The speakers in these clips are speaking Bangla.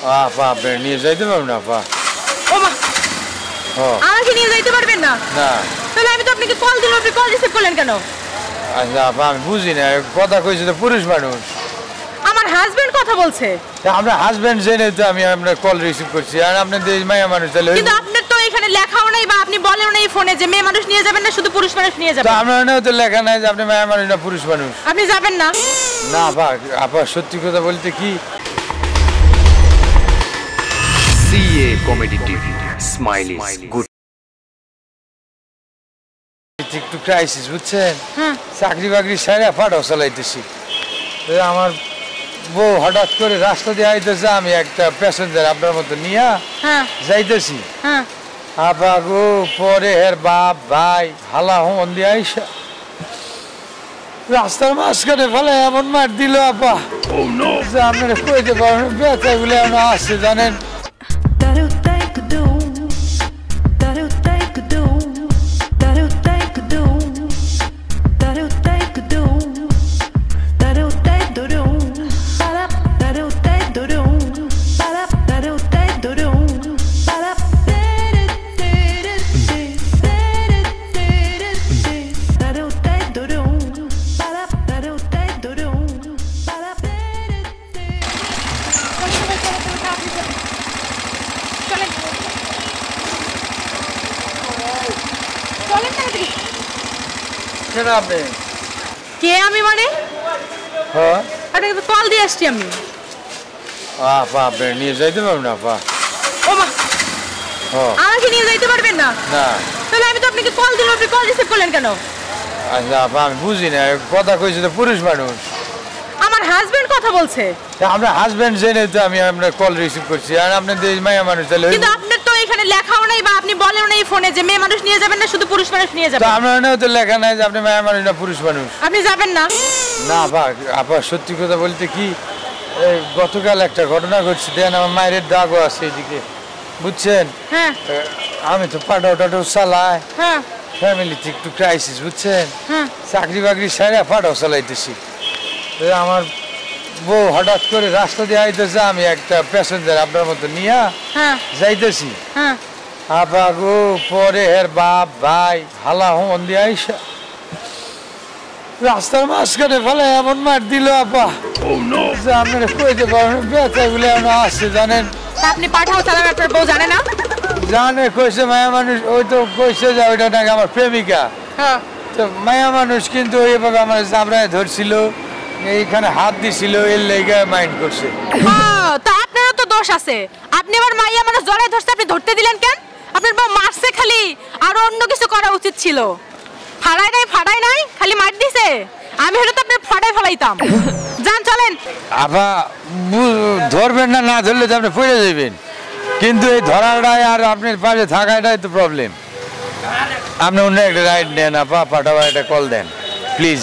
আপা আপনি নিয়ে যাইতে পারবেন আপা ও মা! ও আমাকে নিয়ে যাইতে পারবেন না? না। তাহলে আমি তো আপনাকে কল দিলাম আপনি কল রিসিভ করলেন কেন? আচ্ছা আপা আমি বুঝি না কথা কইছি তো পুরুষ মানুষ। আমার হাজবেন্ড কথা বলছে। আপনার হাজবেন্ড জেনে তো আমি আপনার কল রিসিভ করছি আর আপনার দেশ মায়া মানুষ তাহলে কিন্তু আপনার তো এখানে লেখাও নাই বা আপনি বলেও নাই ফোনে যে মেয়ে মানুষ নিয়ে যাবেন না শুধু পুরুষ মানুষ নিয়ে তো যাবেন। আপনার ওখানেও তো লেখা নাই যে আপনি মায়া মানুষ না পুরুষ মানুষ। আপনি যাবেন না? না আপা আপা সত্যি কথা বলতে কি CA Comedy TV. Smile is good. একটু ক্রাইসিস বুঝছেন? হ্যাঁ। চাকরি বাকরি সারা ফাটাও চালাইতেছি আমার বউ হঠাৎ করে রাস্তা দিয়ে আইতেছে আমি একটা প্যাসেঞ্জার আপনার মতো নিয়ে হ্যাঁ। যাইতেছি। হ্যাঁ। আপা গো পরে হের বাপ ভাই হালা হন দিয়ে আইসা রাস্তার মাঝখানে ফেলে এমন মার দিল আপা। যে আপনারা কইতে পারেন বেচা গুলো এমন আসছে জানেন? সেটা আপনি। কে আমি মানে? হ্যাঁ। আপনাকে তো কল দিয়ে আসছি আমি। আপা আপনি নিয়ে যাইতে পারবেন আপা। ও মা! হ্যাঁ। আমাকে নিয়ে যাইতে পারবেন না? না। তাহলে আমি তো আপনাকে কল দিলাম আপনি কল রিসিভ করলেন কেন? আচ্ছা আপা আমি বুঝি না কথা কইছি তো পুরুষ মানুষ। আমার হাজবেন্ড কথা বলছে। আপনার হাজবেন্ড জেনে তো আমি আপনার কল রিসিভ করছি আর আপনার দেশ মায়া মানুষ তাহলে কিন্তু লেখাও নাই বা আপনি বলেও নাই ফোনে যে মেয়ে মানুষ নিয়ে যাবেন না শুধু পুরুষ মানুষ নিয়ে যাবেন। আপনার ওখানেও তো লেখা নাই যে আপনি মায়া মানুষ না পুরুষ মানুষ। আপনি যাবেন না? না আপা আপা সত্যি কথা বলতে কি এই গতকাল একটা ঘটনা ঘটছে দেন আমার মায়ের দাগও আছে এদিকে বুঝছেন? হ্যাঁ। আমি তো পাটাও টাটাও চালাই হ্যাঁ। ফ্যামিলিতে একটু ক্রাইসিস বুঝছেন? হ্যাঁ। চাকরি বাকরি সারা ফাটাও চালাইতেছি। আমার বউ হঠাৎ করে রাস্তা দিয়ে আইতেছে আমি একটা প্যাসেঞ্জার আপনার মতো নিয়ে হ্যাঁ। যাইতেছি। পরে হের বাপ ভাই হালা হন দিয়ে আইসা। রাস্তার মাঝখানে ফেলে এমন মার দিল আপা। আপনারা কইতে পারেন বেচা গুলো এমন আসছে জানেন? আপনি পাঠাও চালান আপনার বউ জানে না? জানে কইছে মায়া মানুষ ওই তো কইছে যে ওইটা নাকি আমার প্রেমিকা। হ্যাঁ। তো মায়া মানুষ কিন্তু এইভাবে আমার জাবরায় ধরছিল এইখানে হাত দিছিল এর লেগে মাইন্ড করছে। হ্যাঁ, তা আপনারও তো দোষ আছে। আপনি আবার মাইয়া মানুষ জড়াই ধরছে আপনি ধরতে দিলেন কেন? আপনার বউ মারছে খালি আর অন্য কিছু করা উচিত ছিল। ফাড়াই নাই ফাড়াই নাই খালি মার দিছে। আমি হলে তো আপনার ফাড়াই ফেলাইতাম। যান চলেন। আপা বু- ধরবেন না না ধরলে তো আপনি পড়ে যাবেন কিন্তু এই ধরাটাই আর আপনার পাশে থাকাটাই তো প্রবলেম আপনি অন্য একটা রাইড নেন আপা পাঠাবা একটা কল দেন। প্লিজ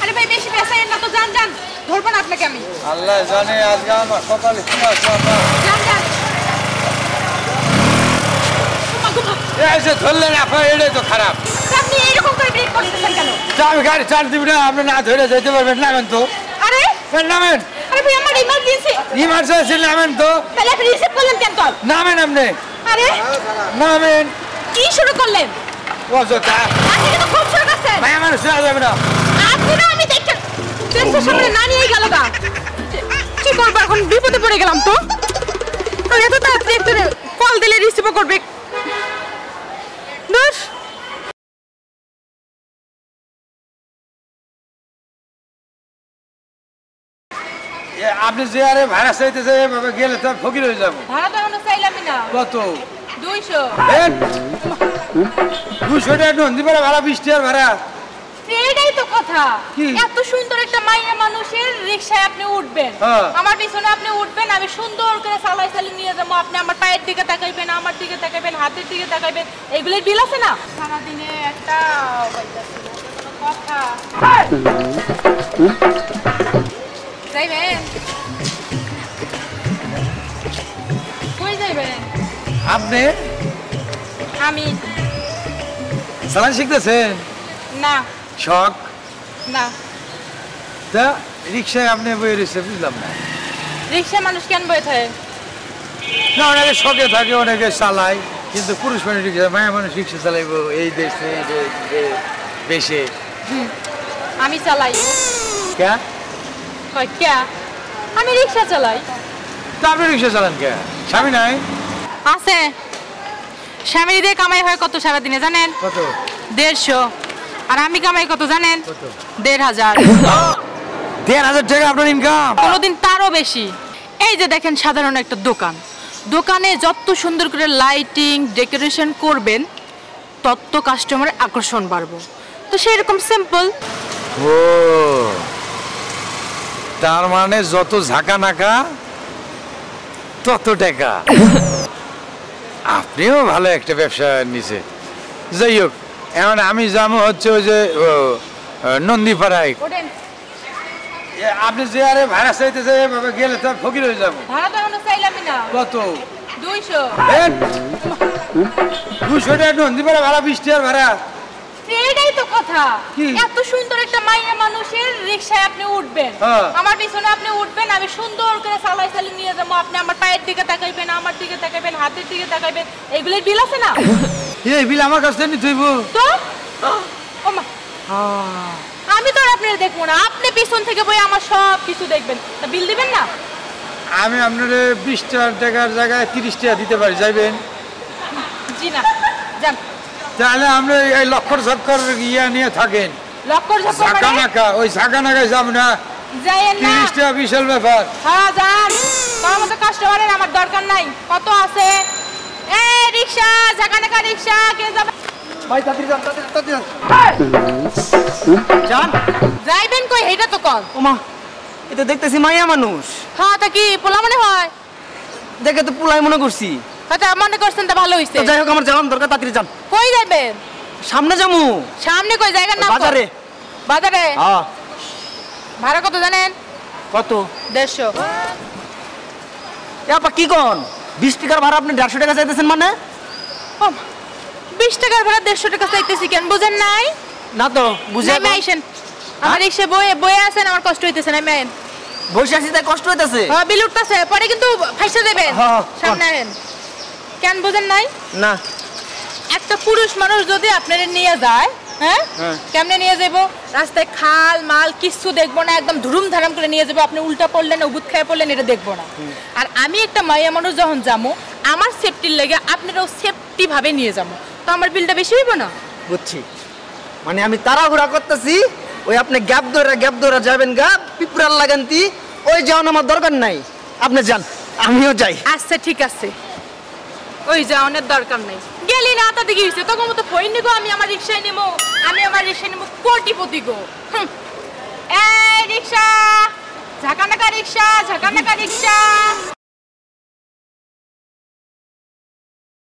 আরে ভাই বেশি পেশাই না তো যান যান। ধরবো না আপনাকে আমি। আল্লাহ জানে আজকে আমার কপালে কি আছে আপা যান যান ওমা যে ধরলেন আপা এটাই তো খারাপ। তা আপনি এইরকম করে ব্রেক করতেছেন কেন? আমি গাড়ি চার দিব না আপনি না ধরে যেতে পারবেন নামেন তো। আরে? নামেন। আরে ভাই আমার ইমার্জেন্সি ইমার্জেন্সি নামেন তো। তাহলে আপনি রিসিভ করলেন কেন কল নামেন আপনি। আরে? নামেন। কি শুরু করলেন? অযথা আপনি কিন্তু খুব শুরু করছেন। মায়া মানুষ নেওয়া যাবে না। আপনি না আমি দেখতে দেখতে সামনে না নিয়ে গেল গা। কি করব এখন বিপদে পড়ে গেলাম তো। আর এত তাড়াতাড়ি একটু কল দিলে রিসিভ করবে। দোষ আপনি যে আরে ভাড়া চাইতেছে এভাবে গেলে তো ফকির হয়ে যাব। ভাড়া তো এখনও চাইলামই না। কত? দুইশো। দুইশো টাকা নন্দী ভাড়া ভাড়া বিশ টাকার ভাড়া। এটাই তো কথা। এত সুন্দর একটা মাইয়া মানুষের রিক্সায় আপনি উঠবেন। হ্যাঁ। আমার পিছনে আপনি উঠবেন আমি সুন্দর করে চালাই চালিয়ে নিয়ে যাব। আপনি আমার পায়ের দিকে তাকাইবেন আমার দিকে তাকাইবেন হাতের দিকে তাকাইবেন। এগুলোর বিল আছে না? সারাদিনে একটা কথা। যাইবেন? কই যাইবেন? আপনি? আমি। চালান শিখতেছেন? না। শখ? না। তা রিক্সায় আপনি বই রয়েছে বুঝলাম না। রিক্সা মানুষ কেন বয়ে থাকে? না অনেকে শখে থাকে অনেকে চালায় কিন্তু পুরুষ মানুষ রিক্সা মায়া মানুষ রিক্সা চালাইবো এই দেশে এই দেশে আমি চালাই। কে? ক্যা আমি রিক্সা চালাই। তা আপনি রিক্সা চালান কে? স্বামী নাই? আছে। স্বামী দিয়ে কামাই হয় কত সারাদিনে জানেন? কত? দেড়শো। আর আমি কামাই কত জানেন? দেড় হাজার। দেড় হাজার টাকা আপনার ইনকাম কোনোদিন তারও বেশি। এই যে দেখেন সাধারণ একটা দোকান। দোকানে যত সুন্দর করে লাইটিং ডেকোরেশন করবেন তত কাস্টমারের আকর্ষণ বাড়বো। তো সেই রকম সিম্পল ও। তার মানে যত ঝাঁকা নাকা তত টাকা। আপনিও ভালো একটা ব্যবসা নিছে যাই হোক এখন আমি যাব হচ্ছে ওই যে নন্দীপাড়ায়। আপনি যে আরে ভাড়া চাইতে চাই গেলে তো ফকির হয়ে যাব। কত? দুইশো। দুশো টাকা নন্দীপাড়া ভাড়া বিশ টাকার ভাড়া। এটাই তো কথা। এত সুন্দর একটা মাইয়া মানুষের রিক্সায় আপনি উঠবেন। হ্যাঁ। আমার পিছনে আপনি উঠবেন আমি সুন্দর করে চালাই চালিয়ে নিয়ে যাব। আপনি আমার পায়ের দিকে তাকাইবেন আমার দিকে তাকাইবেন হাতের দিকে তাকাইবেন। এগুলোর বিল আছে না? এই বিল আমার কাছ নিতে হইব। তো? ওমা। আমি তো আপনার দেখব না। আপনি পিছন থেকে বই আমার সব কিছু দেখবেন। তা বিল দিবেন না? আমি আপনার বিশ টাকার জায়গায় তিরিশ টাকা দিতে পারি যাইবেন? জি না। যান। তাহলে আমরা এই লক্ষর ঝক্কর ইয়া নিয়ে থাকেন। লক্কর ঝক্কর ঝাঁকা মানে ওই ঝাঁকা নাকায় যাব না। যাইয়েন না। তিরিশ টাকা বিশাল ব্যাপার। হ্যাঁ যান। তোমার মতো কাস্টমারের আমার দরকার নাই। কত আছে? এ রিক্সা ঝাঁকানাকা রিক্সা কে যাবে? ভাই তাড়াতাড়ি যান তাড়াতাড়ি তাড়াতাড়ি যান। যান যাইবেন কই? এটা তো কল ওমা এটা দেখতেছি মাইয়া মানুষ। হ্যাঁ তা কি পোলা মনে হয়? দেখে তো পুলাই মনে করছি। হয়তো মনে করছেন তা ভালো হইছে। যাই হোক আমার যাওয়ার দরকার তাড়াতাড়ি যান। কই যাবেন সামনে যামু সামনে কই? জায়গার নাম? বাজারে। বাজারে? হ্যাঁ। ভাড়া কত জানেন? কত? দেড়শো। কি কন? বিশ টাকার ভাড়া আপনি দেড়শো টাকা চাইতেছেন মানে? বিশ টাকার ভাড়া দেড়শো টাকা চাইতেছি কেন? বুঝেন নাই? না তো বুঝে নেমে আইসেন। আমার রিক্সা বয়ে বয়ে আছেন আমার কষ্ট হইতেছে নেমে আইন। বসে আছি তাই কষ্ট হইতেছে? হ্যাঁ বিল উঠতেছে পরে কিন্তু ফাইসা দেবেন। হ্যাঁ, সামনে আইন। কেন বুঝেন নাই? না। একটা পুরুষ মানুষ যদি আপনার নিয়ে যায় হ্যাঁ? হ্যাঁ। কেমনে নিয়ে যাব? রাস্তায় খাল মাল কিচ্ছু দেখব না একদম ধুরুম ধারাম করে নিয়ে যাব। আপনি উল্টা পড়লেন উবুত খেয়ে পড়লেন এটা দেখব না। আর আমি একটা মাইয়া মানুষ যখন যাব আমার সেফটির লেগে আপনারাও সেফটি ভাবে নিয়ে যাব। তো আমার বিলটা বেশি হইব না? বুঝছি। মানে আমি তাড়াহুড়া করতেছি ওই আপনি গ্যাপ ধরে গ্যাপ ধরে যাবেন গা পিঁপড়ার লাগান্তি ওই যাওয়ান আমার দরকার নাই। আপনি যান আমিও যাই। আচ্ছা ঠিক আছে। ওই যাওয়ানোর দরকার নাই। গেলি না, তাতে কি হয়েছে? তখন মতো ফইন গো আমি আমার রিক্সায় নেব, আমি আমার রিক্সায় নেব কোটিপতি গো। এই রিক্সা, ঝাঁকানাকা রিক্সা ঝাঁকানাকা রিক্সা।